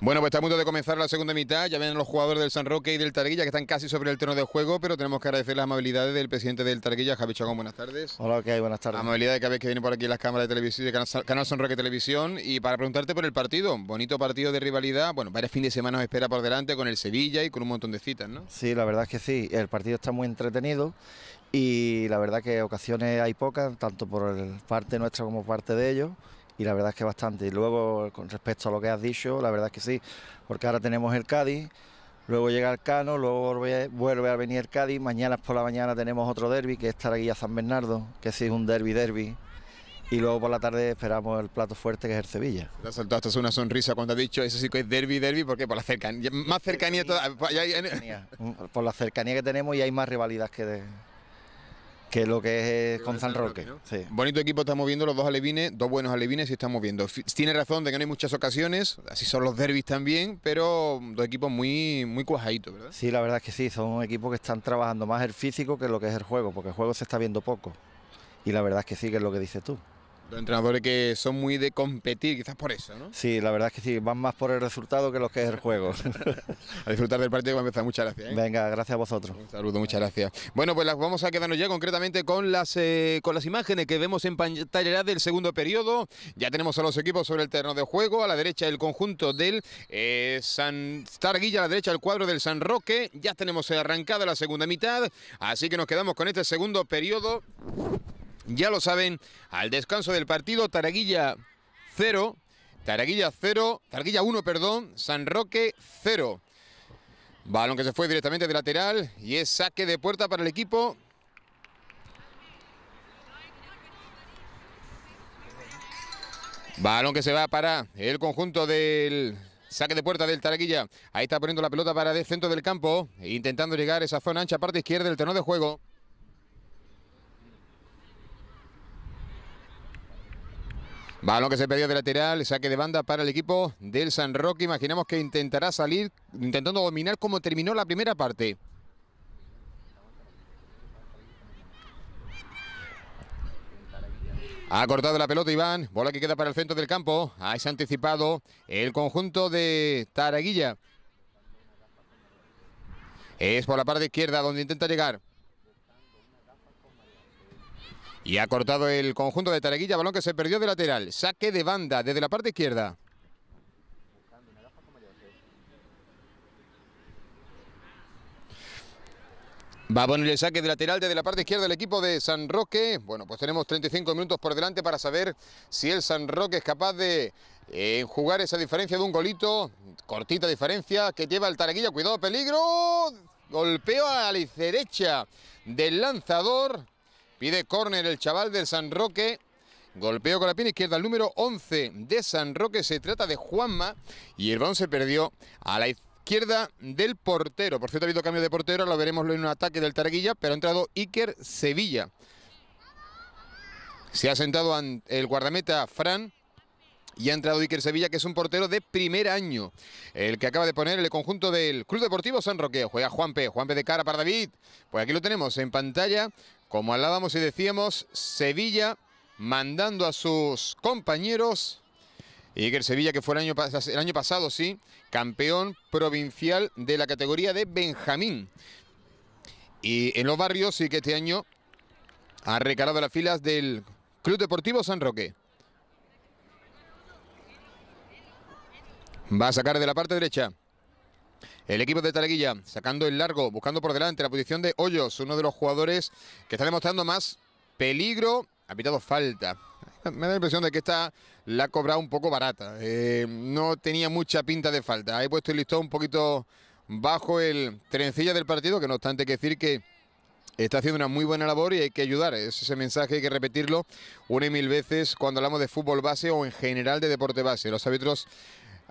Bueno, pues está a punto de comenzar la segunda mitad. Ya ven los jugadores del San Roque y del Targuilla que están casi sobre el terreno de juego, pero tenemos que agradecer las amabilidades del presidente del Targuilla, Javi Chagón. Buenas tardes. Hola, ¿qué hay? Buenas tardes. Amabilidad de cada vez que viene por aquí las cámaras de televisión de Canal, Canal San Roque Televisión. Y para preguntarte por el partido, bonito partido de rivalidad. Bueno, varios fines de semana nos espera por delante con el Sevilla y con un montón de citas, ¿no? Sí, la verdad es que sí. El partido está muy entretenido y la verdad que ocasiones hay pocas, tanto por parte nuestra como parte de ellos y la verdad es que bastante. Y luego, con respecto a lo que has dicho, la verdad es que sí, porque ahora tenemos el Cádiz, luego llega el Cano, luego vuelve a venir el Cádiz, mañana por la mañana tenemos otro derby, que es Taraguilla San Bernardo, que sí es un derby derby. Y luego por la tarde esperamos el plato fuerte que es el Sevilla. Te has saltado una sonrisa cuando has dicho eso sí que es derby, derby, ¿por qué? Por la cercanía, más cercanía, toda, por la cercanía que tenemos y hay más rivalidad que de, que lo que es con San Roque. Bonito equipo estamos viendo, los dos alevines, dos buenos alevines y estamos viendo. Tiene razón de que no hay muchas ocasiones, así son los derbis también, pero dos equipos muy, muy cuajaditos, ¿verdad? Sí, la verdad es que sí, son equipos que están trabajando más el físico que lo que es el juego, porque el juego se está viendo poco. Y la verdad es que sí, que es lo que dices tú. Los entrenadores que son muy de competir, quizás por eso, ¿no? Sí, la verdad es que sí, van más por el resultado que lo que es el juego. a disfrutar del partido, empezar. Muchas gracias. ¿eh? Venga, gracias a vosotros. Un saludo, muchas gracias. Bueno, pues vamos a quedarnos ya concretamente con las, eh, con las imágenes que vemos en pantalla del segundo periodo. Ya tenemos a los equipos sobre el terreno de juego. A la derecha el conjunto del eh, San Starguilla, a la derecha el cuadro del San Roque. Ya tenemos arrancada la segunda mitad, así que nos quedamos con este segundo periodo. Ya lo saben, al descanso del partido, Taraguilla 0, Taraguilla 0, Taraguilla 1, perdón, San Roque 0. Balón que se fue directamente de lateral y es saque de puerta para el equipo. Balón que se va para el conjunto del saque de puerta del Taraguilla. Ahí está poniendo la pelota para el centro del campo, intentando llegar a esa zona ancha, parte izquierda del terreno de juego. Balón que se perdió de lateral, saque de banda para el equipo del San Roque. Imaginamos que intentará salir intentando dominar como terminó la primera parte. Ha cortado la pelota Iván, bola que queda para el centro del campo. Ahí se ha anticipado el conjunto de Taraguilla. Es por la parte izquierda donde intenta llegar. Y ha cortado el conjunto de Tareguilla, balón que se perdió de lateral. Saque de banda desde la parte izquierda. Va a poner el saque de lateral desde la parte izquierda del equipo de San Roque. Bueno, pues tenemos 35 minutos por delante para saber si el San Roque es capaz de eh, jugar esa diferencia de un golito. Cortita diferencia que lleva el Tareguilla. Cuidado, peligro. Golpeo a la derecha del lanzador. Pide córner el chaval del San Roque. Golpeo con la pierna izquierda el número 11 de San Roque. Se trata de Juanma. Y el balón se perdió a la izquierda del portero. Por cierto, ha habido cambio de portero. Lo veremos en un ataque del Taraguilla. Pero ha entrado Iker Sevilla. Se ha sentado el guardameta Fran. Y ha entrado Iker Sevilla, que es un portero de primer año. El que acaba de poner el conjunto del Club Deportivo San Roque. Juega Juanpe. Juanpe de cara para David. Pues aquí lo tenemos en pantalla. Como hablábamos y decíamos, Sevilla mandando a sus compañeros. Iker Sevilla, que fue el año, el año pasado, sí, campeón provincial de la categoría de Benjamín. Y en los barrios sí que este año ha recalado las filas del Club Deportivo San Roque. Va a sacar de la parte derecha. El equipo de Taraguilla sacando el largo, buscando por delante la posición de Hoyos, uno de los jugadores que está demostrando más peligro. Ha pitado falta. Me da la impresión de que esta la ha cobrado un poco barata. Eh, no tenía mucha pinta de falta. He puesto el listón un poquito bajo el trencilla del partido, que no obstante hay que decir que está haciendo una muy buena labor y hay que ayudar. Es ese mensaje hay que repetirlo una y mil veces cuando hablamos de fútbol base o en general de deporte base. Los árbitros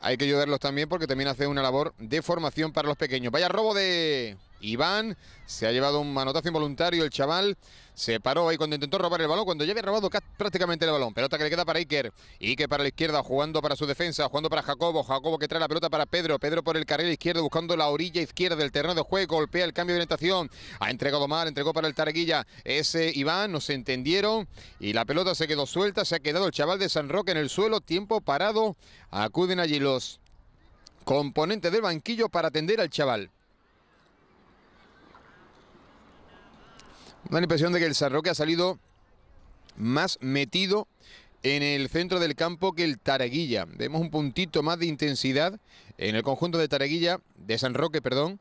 hay que ayudarlos también porque también hace una labor de formación para los pequeños. Vaya robo de Iván, se ha llevado un manotazo involuntario el chaval, se paró ahí cuando intentó robar el balón, cuando ya había robado prácticamente el balón. Pelota que le queda para Iker, Iker para la izquierda, jugando para su defensa, jugando para Jacobo, Jacobo que trae la pelota para Pedro, Pedro por el carril izquierdo, buscando la orilla izquierda del terreno de juego, golpea el cambio de orientación, ha entregado mal, entregó para el Tareguilla, ese Iván, no se entendieron. Y la pelota se quedó suelta, se ha quedado el chaval de San Roque en el suelo, tiempo parado, acuden allí los componente del banquillo para atender al chaval. Da la impresión de que el San Roque ha salido más metido en el centro del campo que el Taraguilla. Vemos un puntito más de intensidad en el conjunto de Taraguilla, de San Roque, perdón.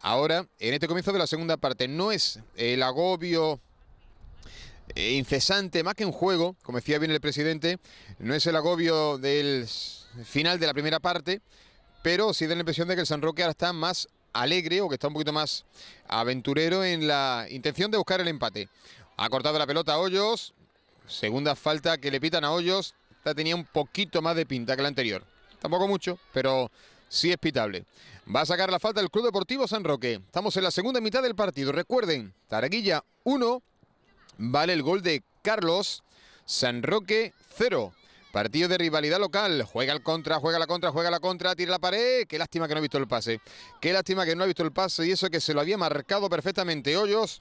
Ahora, en este comienzo de la segunda parte, no es el agobio eh, incesante, más que un juego, como decía bien el presidente, no es el agobio del final de la primera parte, pero sí da la impresión de que el San Roque ahora está más alegre o que está un poquito más aventurero en la intención de buscar el empate. Ha cortado la pelota a Hoyos, segunda falta que le pitan a Hoyos, esta tenía un poquito más de pinta que la anterior. Tampoco mucho, pero sí es pitable. Va a sacar la falta el Club Deportivo San Roque. Estamos en la segunda mitad del partido. Recuerden, Taraguilla 1, vale el gol de Carlos, San Roque 0. Partido de rivalidad local. Juega el contra, juega la contra, juega la contra, tira la pared. Qué lástima que no ha visto el pase. Qué lástima que no ha visto el pase y eso que se lo había marcado perfectamente Hoyos.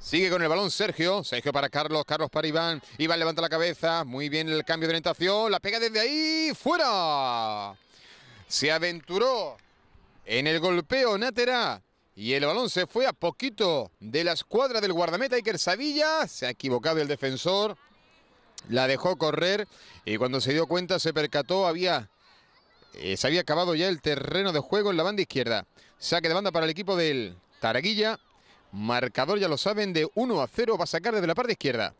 Sigue con el balón Sergio. Sergio para Carlos, Carlos para Iván. Iván levanta la cabeza. Muy bien el cambio de orientación. La pega desde ahí. ¡Fuera! Se aventuró en el golpeo Natera. Y el balón se fue a poquito de la escuadra del guardameta Iker Savilla. Se ha equivocado el defensor la dejó correr y cuando se dio cuenta se percató, había, eh, se había acabado ya el terreno de juego en la banda izquierda. Saque de banda para el equipo del Taraguilla. Marcador, ya lo saben, de 1 a 0 va a sacar desde la parte izquierda.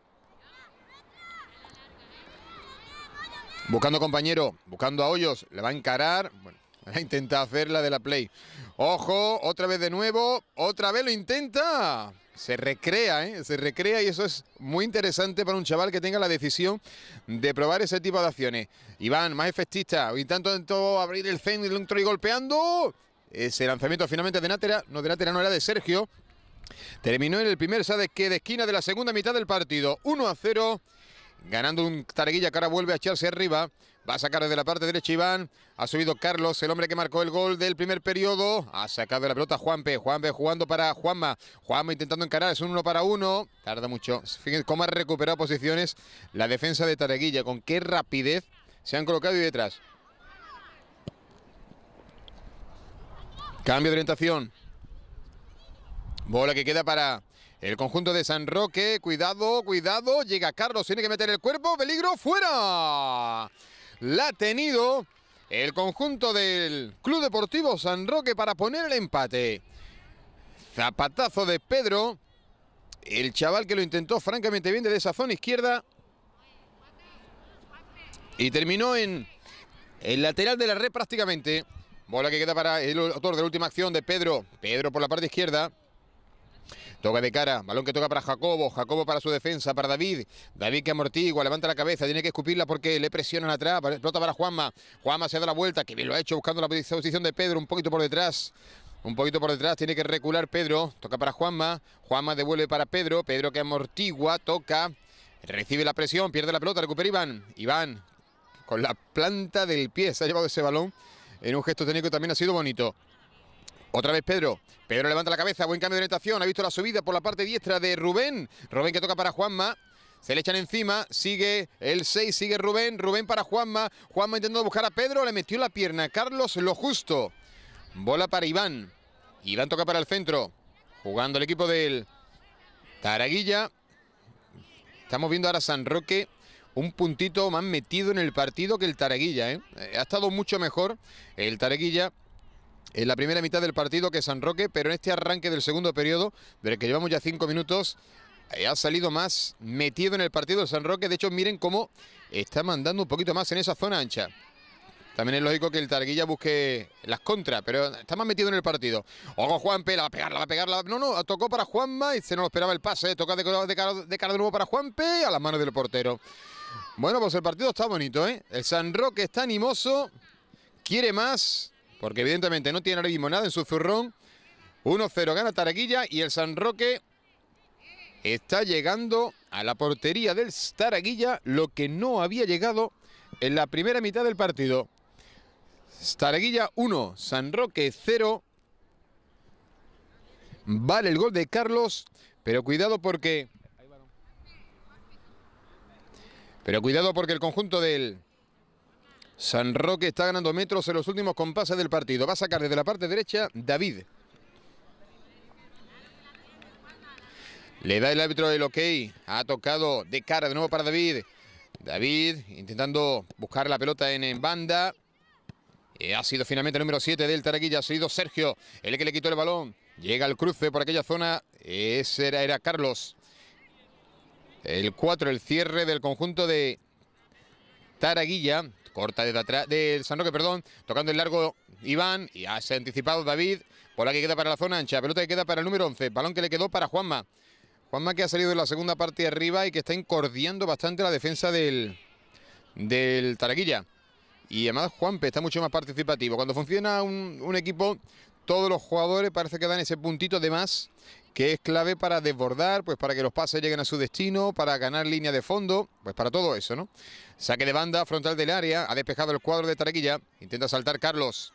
Buscando compañero, buscando a Hoyos, le va a encarar. Bueno, va a intentar hacer la de la play. Ojo, otra vez de nuevo, otra vez lo intenta se recrea, ¿eh? se recrea y eso es muy interesante para un chaval que tenga la decisión de probar ese tipo de acciones. Iván, más efectista, intentando abrir el centro y golpeando. Ese lanzamiento finalmente de Natera, no de Natera, no era de Sergio. Terminó en el primer que de esquina de la segunda mitad del partido. 1 a 0, ganando un Tareguilla que ahora vuelve a echarse arriba. Va a sacar desde la parte derecha Iván. Ha subido Carlos, el hombre que marcó el gol del primer periodo. Ha sacado la pelota Juanpe. Juanpe jugando para Juanma. Juanma intentando encarar. Es un uno para uno. Tarda mucho. Fíjense cómo ha recuperado posiciones la defensa de Tareguilla. Con qué rapidez se han colocado ahí detrás. Cambio de orientación. Bola que queda para el conjunto de San Roque. Cuidado, cuidado. Llega Carlos. Tiene que meter el cuerpo. Peligro. Fuera la ha tenido el conjunto del Club Deportivo San Roque para poner el empate. Zapatazo de Pedro, el chaval que lo intentó francamente bien desde esa zona izquierda. Y terminó en el lateral de la red prácticamente. Bola que queda para el autor de la última acción de Pedro. Pedro por la parte izquierda. Toca de cara, balón que toca para Jacobo, Jacobo para su defensa, para David, David que amortigua, levanta la cabeza, tiene que escupirla porque le presionan atrás, explota para Juanma, Juanma se da la vuelta, que bien lo ha hecho buscando la posición de Pedro, un poquito por detrás, un poquito por detrás, tiene que recular Pedro, toca para Juanma, Juanma devuelve para Pedro, Pedro que amortigua, toca, recibe la presión, pierde la pelota, recupera Iván, Iván con la planta del pie se ha llevado ese balón. En un gesto técnico también ha sido bonito. Otra vez Pedro. Pedro levanta la cabeza, buen cambio de orientación. Ha visto la subida por la parte diestra de Rubén. Rubén que toca para Juanma. Se le echan encima, sigue el 6, sigue Rubén, Rubén para Juanma, Juanma intentando buscar a Pedro, le metió la pierna, Carlos lo justo. Bola para Iván, Iván toca para el centro, jugando el equipo del Taraguilla. Estamos viendo ahora San Roque un puntito más metido en el partido que el Taraguilla. ¿eh? Ha estado mucho mejor el Taraguilla en la primera mitad del partido que San Roque, pero en este arranque del segundo periodo, del que llevamos ya cinco minutos, eh, ha salido más metido en el partido de San Roque. De hecho, miren cómo está mandando un poquito más en esa zona ancha. También es lógico que el Targuilla busque las contras, pero está más metido en el partido. Ojo, Juanpe, la va a pegar, la va a pegar. No, no, tocó para Juanma y se no lo esperaba el pase. Toca de, de, cara, de cara de nuevo para Juanpe a las manos del portero. Bueno, pues el partido está bonito, ¿eh? El San Roque está animoso, quiere más porque evidentemente no tiene ahora mismo nada en su zurrón. 1-0 gana Taraguilla y el San Roque está llegando a la portería del Taraguilla, lo que no había llegado en la primera mitad del partido. Taraguilla 1, San Roque 0. Vale el gol de Carlos, pero cuidado porque... Pero cuidado porque el conjunto del San Roque está ganando metros en los últimos compases del partido. Va a sacar desde la parte derecha David. Le da el árbitro el ok. Ha tocado de cara de nuevo para David. David intentando buscar la pelota en, banda. Eh, ha sido finalmente el número 7 del Taraquilla. Ha sido Sergio el que le quitó el balón. Llega al cruce por aquella zona. Ese era, era Carlos. El 4, el cierre del conjunto de Taraguilla. Corta desde atrás, del San Roque, perdón. Tocando el largo Iván. Y ha anticipado David. Por la que queda para la zona ancha. Pelota que queda para el número 11. Balón que le quedó para Juanma. Juanma que ha salido en la segunda parte arriba y que está encordiando bastante la defensa del, del Taraguilla. Y además Juanpe está mucho más participativo. Cuando funciona un, un equipo, todos los jugadores parece que dan ese puntito de más que es clave para desbordar, pues para que los pases lleguen a su destino, para ganar línea de fondo, pues para todo eso, ¿no? Saque de banda frontal del área, ha despejado el cuadro de Taraguilla, intenta saltar Carlos.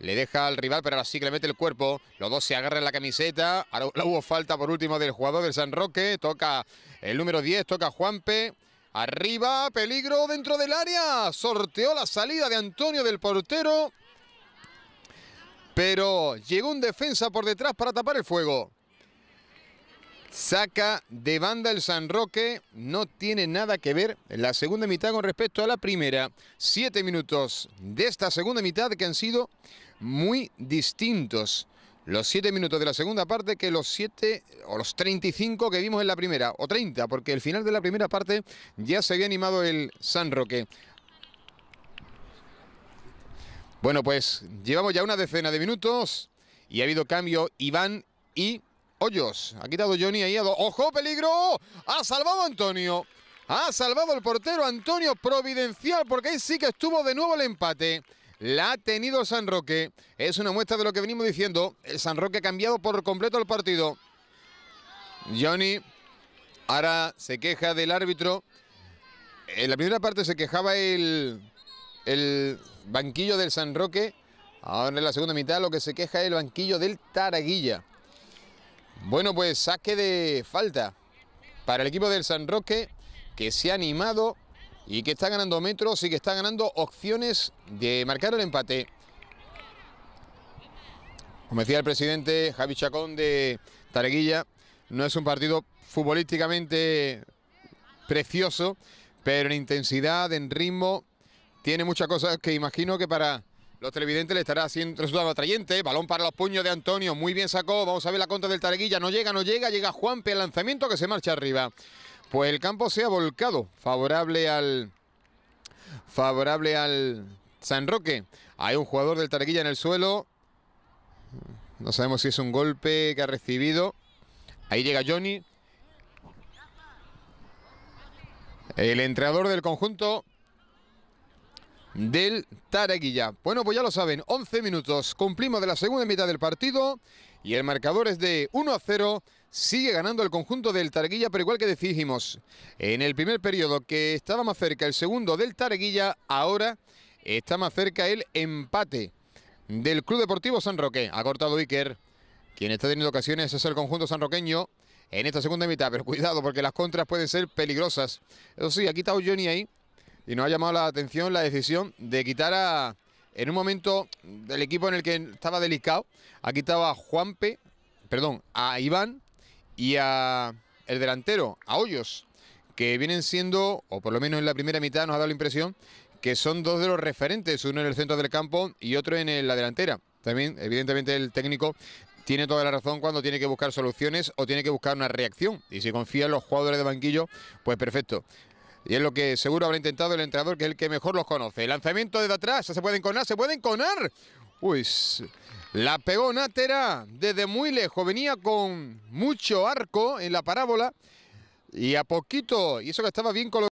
Le deja al rival, pero ahora sí que le mete el cuerpo. Los dos se agarran la camiseta. Ahora hubo falta por último del jugador del San Roque. Toca el número 10, toca Juanpe. Arriba, peligro dentro del área. Sorteó la salida de Antonio del portero. Pero llegó un defensa por detrás para tapar el fuego. Saca de banda el San Roque, no tiene nada que ver la segunda mitad con respecto a la primera. Siete minutos de esta segunda mitad que han sido muy distintos. Los siete minutos de la segunda parte que los siete o los 35 que vimos en la primera, o 30, porque el final de la primera parte ya se había animado el San Roque. Bueno, pues llevamos ya una decena de minutos y ha habido cambio Iván y Hoyos. Ha quitado Johnny ahí. ¡Ojo, peligro! Ha salvado Antonio. Ha salvado el portero Antonio Providencial porque ahí sí que estuvo de nuevo el empate. La ha tenido San Roque. Es una muestra de lo que venimos diciendo. El San Roque ha cambiado por completo el partido. Johnny ahora se queja del árbitro. En la primera parte se quejaba el, el banquillo del San Roque. Ahora en la segunda mitad lo que se queja es el banquillo del Taraguilla. Bueno, pues saque de falta para el equipo del San Roque que se ha animado y que está ganando metros y que está ganando opciones de marcar el empate. Como decía el presidente Javi Chacón de Tareguilla, no es un partido futbolísticamente precioso, pero en intensidad, en ritmo, tiene muchas cosas que imagino que para los televidentes le estará haciendo resultado atrayente. Balón para los puños de Antonio. Muy bien sacó. Vamos a ver la contra del Tareguilla. No llega, no llega. Llega Juanpe al lanzamiento que se marcha arriba. Pues el campo se ha volcado. Favorable al. Favorable al San Roque. Hay un jugador del Tareguilla en el suelo. No sabemos si es un golpe que ha recibido. Ahí llega Johnny. El entrenador del conjunto del Taraguilla. Bueno, pues ya lo saben, 11 minutos, cumplimos de la segunda mitad del partido y el marcador es de 1 a 0. Sigue ganando el conjunto del Taraguilla, pero igual que decimos en el primer periodo que estaba más cerca el segundo del Taraguilla, ahora está más cerca el empate del Club Deportivo San Roque. Ha cortado Iker, quien está teniendo ocasiones es el conjunto sanroqueño en esta segunda mitad, pero cuidado porque las contras pueden ser peligrosas. Eso sí, ha quitado Johnny ahí y nos ha llamado la atención la decisión de quitar a, en un momento del equipo en el que estaba delicado, ha quitado a Juanpe, perdón, a Iván y a el delantero, a Hoyos, que vienen siendo, o por lo menos en la primera mitad nos ha dado la impresión, que son dos de los referentes, uno en el centro del campo y otro en la delantera. También, evidentemente, el técnico tiene toda la razón cuando tiene que buscar soluciones o tiene que buscar una reacción. Y si confía en los jugadores de banquillo, pues perfecto. Y es lo que seguro habrá intentado el entrenador, que es el que mejor los conoce. El lanzamiento desde atrás, se pueden conar, se pueden conar. Uy, la pegó Nátera desde muy lejos. Venía con mucho arco en la parábola. Y a poquito, y eso que estaba bien colocado.